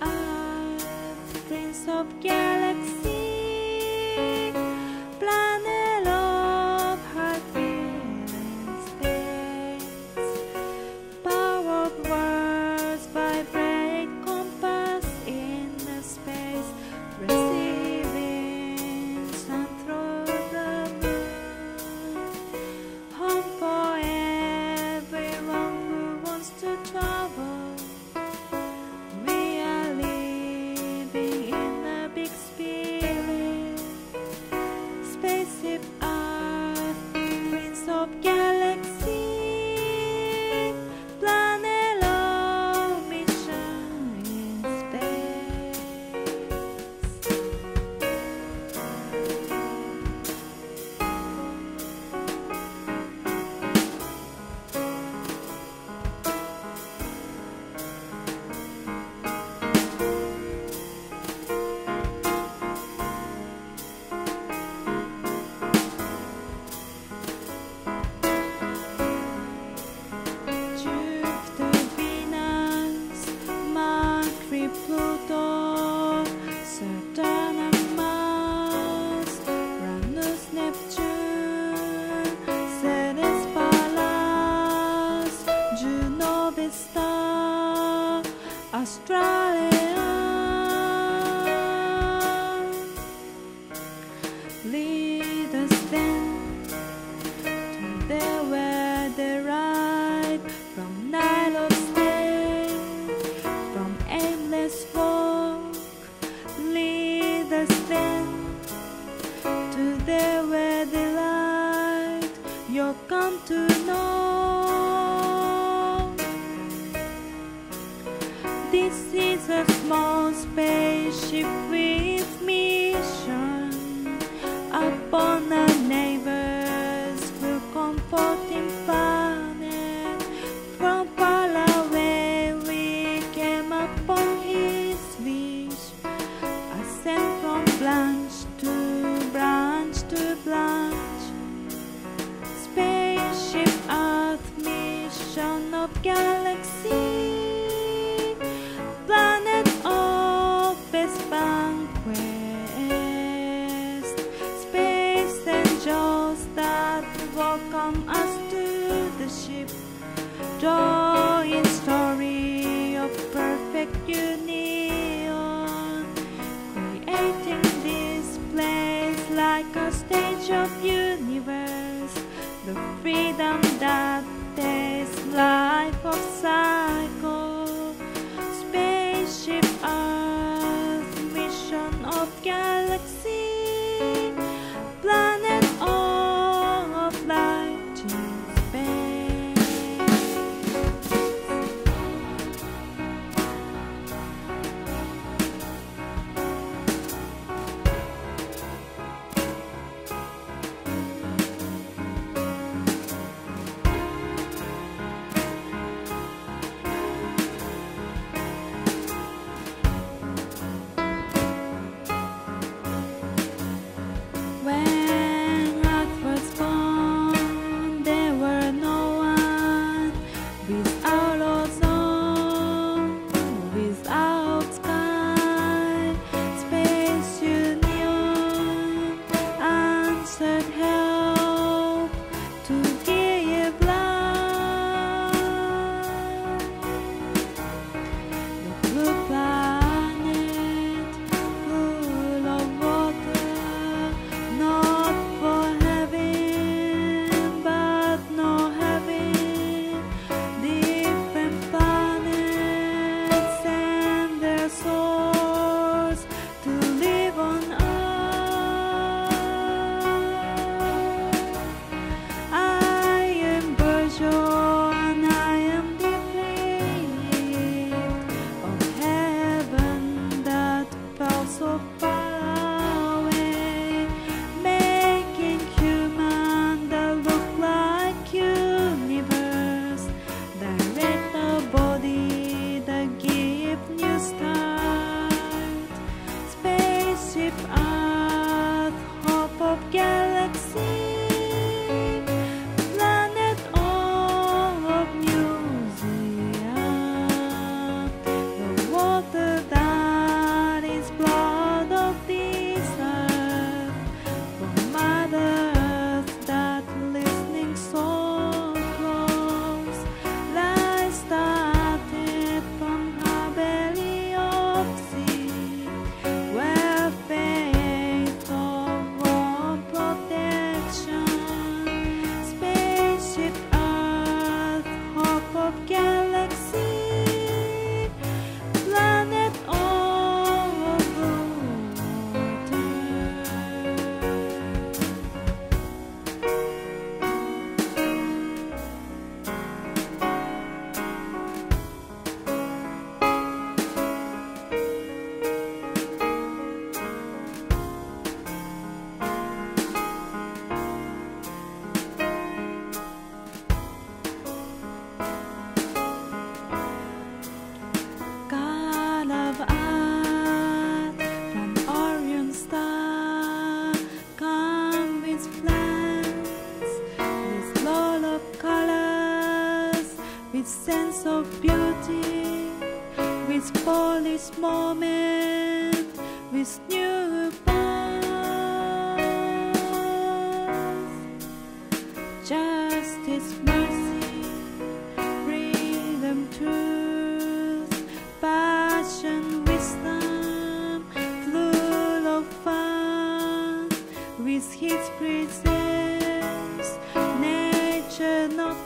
up, things of galaxies. This is a small spaceship we galaxy, planet of Bang banquet, space angels that welcome us to the ship, drawing story of perfect union, creating this place like a stage of universe, the freedom that they life of cycles. that with sense of beauty, with polished moment, with new birth. Justice, mercy, freedom, truth, passion, wisdom, full of fun, with his presence, nature not